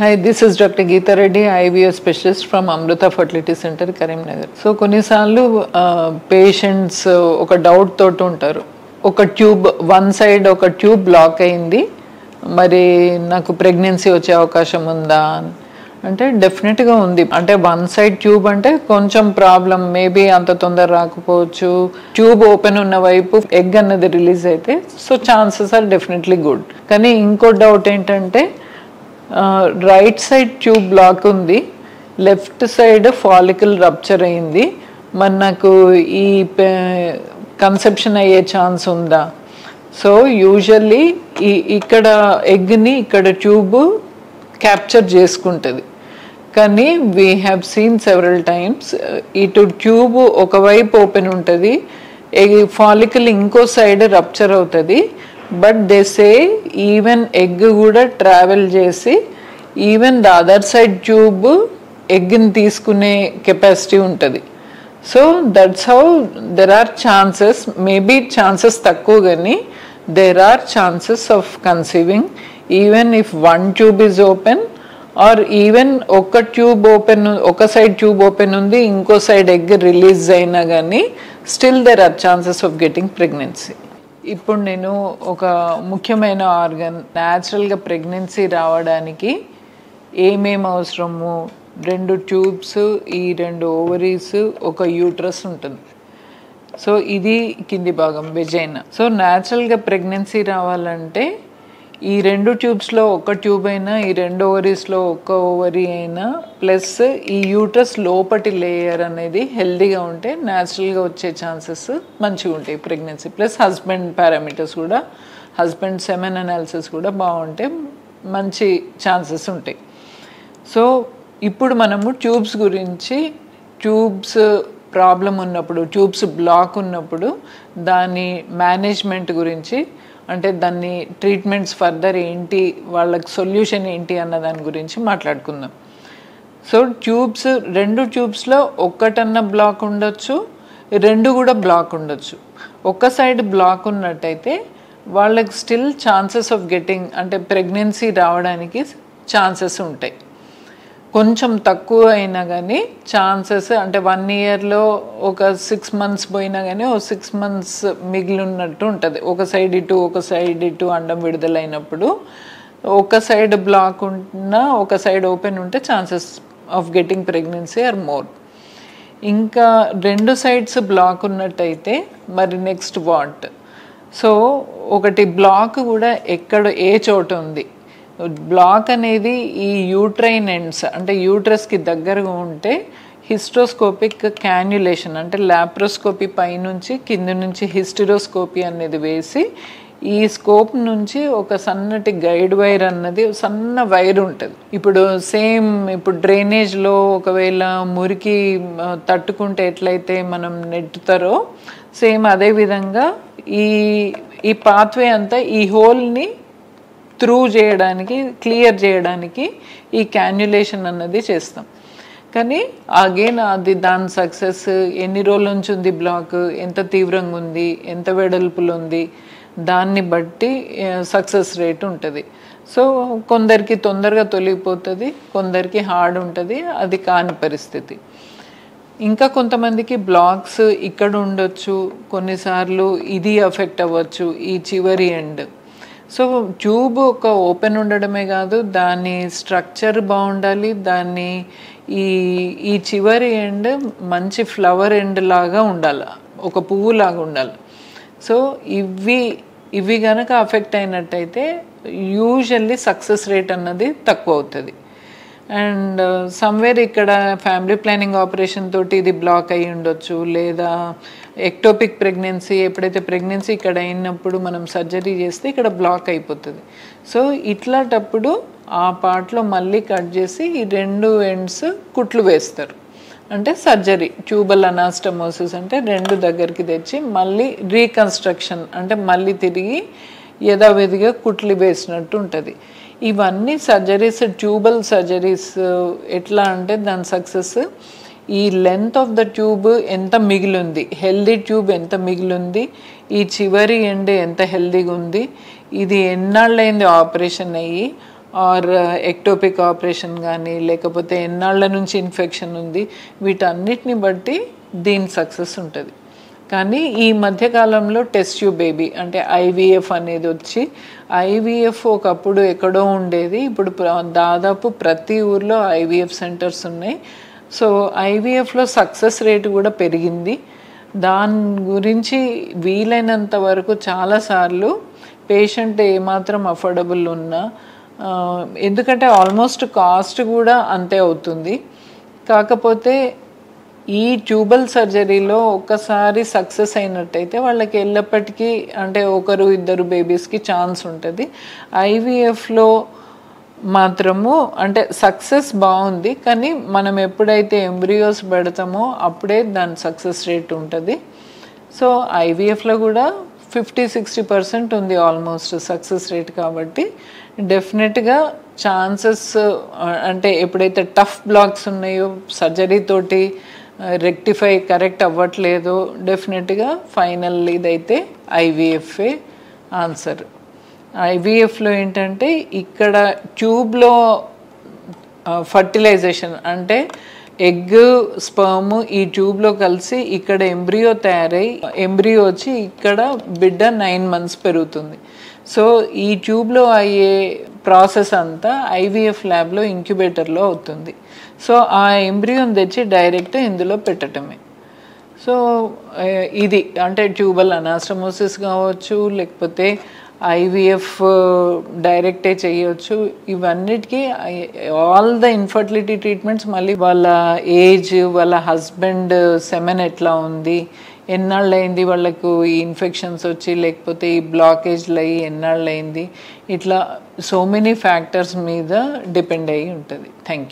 Hi this is doctor Geeta Reddy IVS specialist from Amrutha fertility centre Karimnagar so కొన్నిసార్లు patients ఒక doubt తోటి ఉంటారు. ఒక ట్యూబ్ వన్ సైడ్ ఒక ట్యూబ్ బ్లాక్ అయింది. మరి నాకు ప్రెగ్నెన్సీ వచ్చే అవకాశం ఉందా? అని. అంటే డెఫినెట్గా ఉంది. అంటే వన్ సైడ్ ట్యూబ్ అంటే కొంచెం ప్రాబ్లం మేబీ అంత తొందర రాకపోవచ్చు. ట్యూబ్ ఓపెన్ ఉన్న వైపు ఎగ్ అన్నది రిలీజ్ అయితే so chances are definitely good కానీ ఇంకో డౌట్ ఏంటంటే రైట్ సైడ్ ట్యూబ్ బ్లాక్ ఉంది. లెఫ్ట్ సైడ్ ఫాలికల్ రప్చర్ అయింది. మరి నాకు ఈ కన్సెప్షన్ అయ్యే ఛాన్స్ ఉందా? సో యూజువల్లీ ఈ ఇక్కడ ఎగ్ని ఇక్కడ ట్యూబ్ క్యాప్చర్ చేసుకుంటుంది. కానీ we have seen several times ఇటు ట్యూబ్ ఒకవైపు ఓపెన్ ఉంటుంది. ఫాలికల్ ఇంకో సైడ్ రప్చర్ అవుతుంది. But they say even egg కూడా ట్రావెల్ చేసి even the other side tube ఎగ్ని తీసుకునే కెపాసిటీ ఉంటుంది. So that's how there are chances maybe chances తక్కువ కానీ there are chances of conceiving even if one tube is open or even ఒక tube open ఒక side tube open ఉంది ఇంకో side egg release అయినా కానీ still there are chances of getting pregnancy ఇప్పుడు నేను ఒక ముఖ్యమైన ఆర్గన్ న్యాచురల్గా ప్రెగ్నెన్సీ రావడానికి ఏమేమి అవసరము? రెండు ట్యూబ్స్ ఈ రెండు ఓవరీస్ ఒక యూట్రస్ ఉంటుంది. సో ఇది కింది భాగం వెజైనా. సో న్యాచురల్గా ప్రెగ్నెన్సీ రావాలంటే ఈ రెండు ట్యూబ్స్లో ఒక ట్యూబ్ అయినా ఈ రెండు ఓవరీస్లో ఒక ఓవరీ అయినా ప్లస్ ఈ యూట్రస్ లోపటి లేయర్ అనేది హెల్దీగా ఉంటే న్యాచురల్గా వచ్చే ఛాన్సెస్ మంచిగా ఉంటాయి ప్రెగ్నెన్సీ. ప్లస్ హస్బెండ్ పారామీటర్స్ కూడా హస్బెండ్ సెమెన్ అనాలిసిస్ కూడా బాగుంటే మంచి ఛాన్సెస్ ఉంటాయి. సో ఇప్పుడు మనము ట్యూబ్స్ గురించి ట్యూబ్స్ ప్రాబ్లం ఉన్నప్పుడు ట్యూబ్స్ బ్లాక్ ఉన్నప్పుడు దాని మేనేజ్మెంట్ గురించి అంటే దాన్ని ట్రీట్మెంట్స్ ఫర్దర్ ఏంటి వాళ్ళకి సొల్యూషన్ ఏంటి అన్న దాని గురించి మాట్లాడుకుందాం. సో ట్యూబ్స్ రెండు ట్యూబ్స్లో ఒక్కటన్నా బ్లాక్ ఉండొచ్చు రెండు కూడా బ్లాక్ ఉండొచ్చు. ఒక్క సైడ్ బ్లాక్ ఉన్నట్టయితే వాళ్ళకి స్టిల్ ఛాన్సెస్ ఆఫ్ గెటింగ్ అంటే ప్రెగ్నెన్సీ రావడానికి ఛాన్సెస్ ఉంటాయి. కొంచెం తక్కువ అయినా కానీ ఛాన్సెస్ అంటే వన్ ఇయర్లో ఒక సిక్స్ మంత్స్ పోయినా కానీ ఒక సిక్స్ మంత్స్ మిగిలి ఉన్నట్టు ఉంటుంది. ఒక సైడ్ ఇటు ఒక సైడ్ ఇటు అండం విడుదలైనప్పుడు ఒక సైడ్ బ్లాక్ ఉన్న ఒక సైడ్ ఓపెన్ ఉంటే chances of getting pregnancy are more. ఇంకా రెండు సైడ్స్ బ్లాక్ ఉన్నట్టయితే మరి నెక్స్ట్ వాట్? సో ఒకటి బ్లాక్ కూడా ఎక్కడ ఏ చోట ఉంది? బ్లాక్ అనేది ఈ యూట్రైన్ ఎండ్స్ అంటే యూట్రస్కి దగ్గరగా ఉంటే హిస్ట్రోస్కోపిక్ క్యాన్యులేషన్ అంటే ల్యాప్రోస్కోపీ పైనుంచి కింద నుంచి హిస్టిరోస్కోపీ అనేది వేసి ఈ స్కోప్ నుంచి ఒక సన్నటి గైడ్ వైర్ అన్నది సన్న వైర్ ఉంటుంది. ఇప్పుడు సేమ్ ఇప్పుడు డ్రైనేజ్లో ఒకవేళ మురికి తట్టుకుంటే ఎట్లయితే మనం నెట్టుతారో సేమ్ అదే విధంగా ఈ ఈ పాత్వే అంతా ఈ హోల్ని త్రూ చేయడానికి క్లియర్ చేయడానికి ఈ క్యాన్యులేషన్ అన్నది చేస్తాం. కానీ అగైన్ అది దాని సక్సెస్ ఎన్ని రోజుల నుంచి ఉంది బ్లాక్ ఎంత తీవ్రంగా ఉంది? ఎంత వెడల్పులు ఉంది? దాన్ని బట్టి సక్సెస్ రేట్ ఉంటుంది. సో కొందరికి తొందరగా తొలగిపోతుంది కొందరికి హార్డ్ ఉంటుంది అది కాని పరిస్థితి. ఇంకా కొంతమందికి బ్లాక్స్ ఇక్కడ ఉండొచ్చు కొన్నిసార్లు ఇది అఫెక్ట్ అవ్వచ్చు ఈ చివరి ఎండ్ సో ట్యూబ్ ఒక ఓపెన్ ఉండడమే కాదు దాని స్ట్రక్చర్ బాగుండాలి దాన్ని ఈ ఈ చివరి ఎండ్ మంచి ఫ్లవర్ ఎండ్ లాగా ఉండాలి ఒక పువ్వు లాగా ఉండాలి. సో ఇవి ఇవి కనుక అఫెక్ట్ అయినట్టయితే యూజువల్లీ సక్సెస్ రేట్ అన్నది తక్కువ అవుతుంది. అండ్ uh, సమ్వేర్ ఇక్కడ ఫ్యామిలీ ప్లానింగ్ ఆపరేషన్ తోటి ఇది బ్లాక్ అయి ఉండొచ్చు. లేదా ఎక్టోపిక్ ప్రెగ్నెన్సీ ఎప్పుడైతే ప్రెగ్నెన్సీ ఇక్కడ అయినప్పుడు మనం సర్జరీ చేస్తే ఇక్కడ బ్లాక్ అయిపోతుంది. సో ఇట్లాంటప్పుడు ఆ పార్ట్లో మళ్ళీ కట్ చేసి ఈ రెండు ఎండ్స్ కుట్లు వేస్తారు. అంటే సర్జరీ ట్యూబల్ అనాస్టమోసిస్ అంటే రెండు దగ్గరికి తెచ్చి మళ్ళీ రీకన్స్ట్రక్షన్ అంటే మళ్ళీ తిరిగి యథావిధిగా కుట్లు వేసినట్టు ఉంటుంది. ఇవన్నీ సర్జరీస్ ట్యూబల్ సర్జరీస్ ఎట్లా అంటే దాని సక్సెస్ ఈ లెంత్ ఆఫ్ ద ట్యూబ్ ఎంత మిగిలింది హెల్దీ ట్యూబ్ ఎంత మిగిలింది ఈ చివరి ఎండ్ ఎంత హెల్దీగా ఉంది ఇది ఎన్నాళ్ళైంది ఆపరేషన్ అయ్యి ఆర్ ఎక్టోపిక్ ఆపరేషన్ కానీ లేకపోతే ఎన్నాళ్ళ నుంచి ఇన్ఫెక్షన్ ఉంది వీటన్నిటిని బట్టి దీని సక్సెస్ ఉంటుంది. కానీ ఈ మధ్యకాలంలో టెస్ట్ యూ బేబీ అంటే ఐవీఎఫ్ అనేది వచ్చి ఐవీఎఫ్ ఒకప్పుడు ఎక్కడో ఉండేది. ఇప్పుడు దాదాపు ప్రతి ఊర్లో ఐవీఎఫ్ సెంటర్స్ ఉన్నాయి. సో ఐవీఎఫ్లో సక్సెస్ రేట్ కూడా పెరిగింది. దాని గురించి వీలైనంత వరకు చాలాసార్లు పేషెంట్ ఏమాత్రం అఫోర్డబుల్ ఉన్నా ఎందుకంటే ఆల్మోస్ట్ కాస్ట్ కూడా అంతే అవుతుంది. కాకపోతే ఈ ట్యూబల్ సర్జరీలో ఒక్కసారి సక్సెస్ అయినట్టయితే వాళ్ళకి ఎల్లప్పటికీ అంటే ఒకరు ఇద్దరు బేబీస్కి ఛాన్స్ ఉంటుంది. ఐవీఎఫ్లో మాత్రము అంటే సక్సెస్ బాగుంది కానీ మనం ఎప్పుడైతే ఎంబ్రియోస్ పెడతామో అప్పుడే దాని సక్సెస్ రేట్ ఉంటుంది. సో ఐవీఎఫ్లో కూడా ఫిఫ్టీ సిక్స్టీ పర్సెంట్ ఉంది ఆల్మోస్ట్ సక్సెస్ రేట్ కాబట్టి డెఫినెట్గా ఛాన్సెస్ అంటే ఎప్పుడైతే టఫ్ బ్లాక్స్ ఉన్నాయో సర్జరీ తోటి రెక్టిఫై కరెక్ట్ అవ్వట్లేదు. డెఫినెట్గా ఫైనల్ ఇదైతే ఐవీఎఫ్ఏ ఆన్సర్ ఐవీఎఫ్లో ఏంటంటే ఇక్కడ ట్యూబ్లో ఫర్టిలైజేషన్ అంటే ఎగ్ స్పర్మ్ ఈ ట్యూబ్లో కలిసి ఇక్కడ ఎంబ్రియో తయారై ఎంబ్రియో వచ్చి ఇక్కడ బిడ్డ నైన్ మంత్స్ పెరుగుతుంది. సో ఈ ట్యూబ్లో అయ్యే ప్రాసెస్ అంతా ఐవీఎఫ్ ల్యాబ్లో ఇంక్యుబేటర్లో అవుతుంది. సో ఆ ఎంబ్రియోన్ తెచ్చి డైరెక్ట్ ఇందులో పెట్టడమే సో ఇది అంటే ట్యూబల్ అనాస్టమోసిస్ కావచ్చు లేకపోతే ఐవీఎఫ్ డైరెక్టే చేయొచ్చు. ఇవన్నిటికీ ఆల్ ద ఇన్ఫర్టిలిటీ ట్రీట్మెంట్స్ మళ్ళీ వాళ్ళ ఏజ్ వాళ్ళ హస్బెండ్ సెమెన్ ఎట్లా ఉంది ఎన్నాళ్ళు అయింది వాళ్ళకు ఈ ఇన్ఫెక్షన్స్ వచ్చి లేకపోతే ఈ బ్లాకేజ్లు అయ్యి ఎన్నాళ్ళైంది అయింది ఇట్లా సో మెనీ ఫ్యాక్టర్స్ మీద డిపెండ్ అయ్యి ఉంటుంది. Thank you